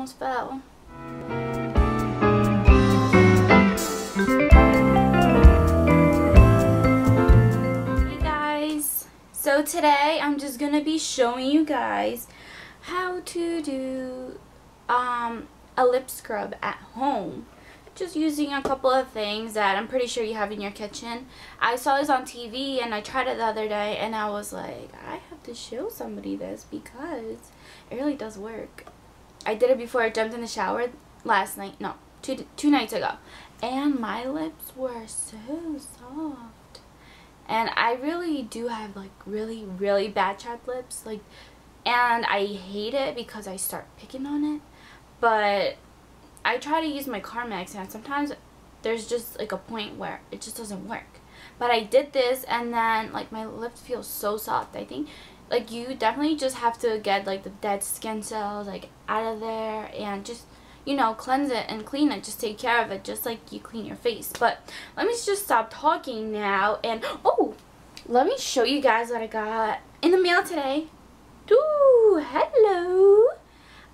almost fell. Hey guys, so today I'm just gonna be showing you guys how to do um, a lip scrub at home just using a couple of things that I'm pretty sure you have in your kitchen. I saw this on TV and I tried it the other day and I was like, I have to show somebody this because it really does work. I did it before I jumped in the shower last night, no, two, two nights ago. And my lips were so soft. And I really do have like really, really bad chapped lips. Like, and I hate it because I start picking on it. But I try to use my Carmex and sometimes there's just like a point where it just doesn't work. But I did this and then like my lips feel so soft. I think like you definitely just have to get like the dead skin cells like out of there and just you know cleanse it and clean it just take care of it just like you clean your face but let me just stop talking now and oh let me show you guys what I got in the mail today Ooh, hello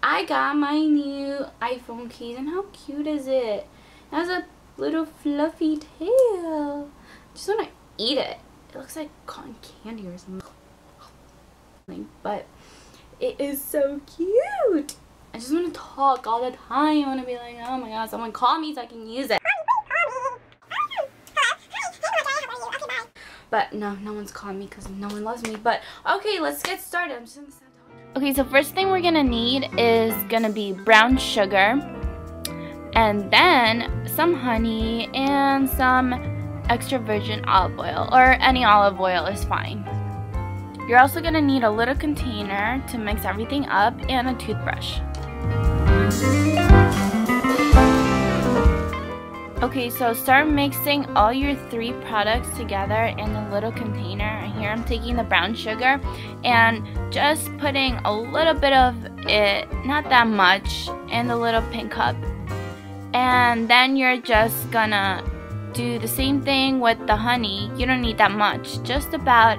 I got my new iPhone case and how cute is it? It has a little fluffy tail. I just want to eat it. It looks like cotton candy or something. But it is so cute. I just want to talk all the time. I want to be like, oh my god, someone call me so I can use it. But no, no one's calling me because no one loves me. But okay, let's get started. I'm just stop talking. Okay, so first thing we're gonna need is gonna be brown sugar, and then some honey and some extra virgin olive oil, or any olive oil is fine. You're also gonna need a little container to mix everything up and a toothbrush. Okay, so start mixing all your three products together in a little container. Here I'm taking the brown sugar and just putting a little bit of it, not that much, in the little pink cup. And then you're just gonna do the same thing with the honey. You don't need that much, just about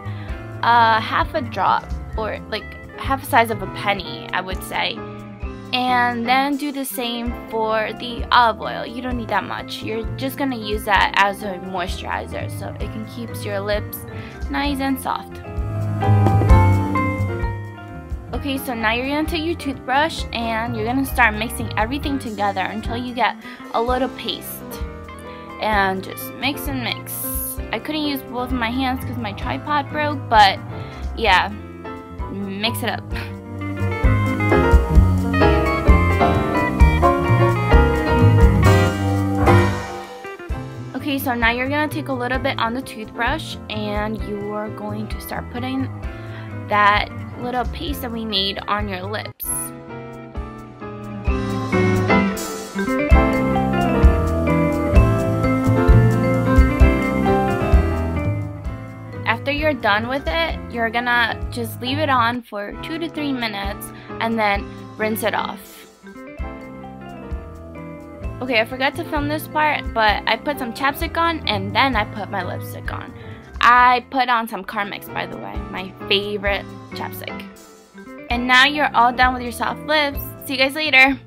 uh, half a drop or like half the size of a penny, I would say. And then do the same for the olive oil. You don't need that much. You're just gonna use that as a moisturizer so it can keep your lips nice and soft. Okay so now you're gonna take your toothbrush and you're gonna start mixing everything together until you get a little paste. And just mix and mix I couldn't use both of my hands because my tripod broke but yeah mix it up Okay, so now you're to take a little bit on the toothbrush and you are going to start putting that little paste that we made on your lips. Done with it, you're gonna just leave it on for two to three minutes and then rinse it off. Okay, I forgot to film this part, but I put some chapstick on and then I put my lipstick on. I put on some Carmex, by the way, my favorite chapstick. And now you're all done with your soft lips. See you guys later.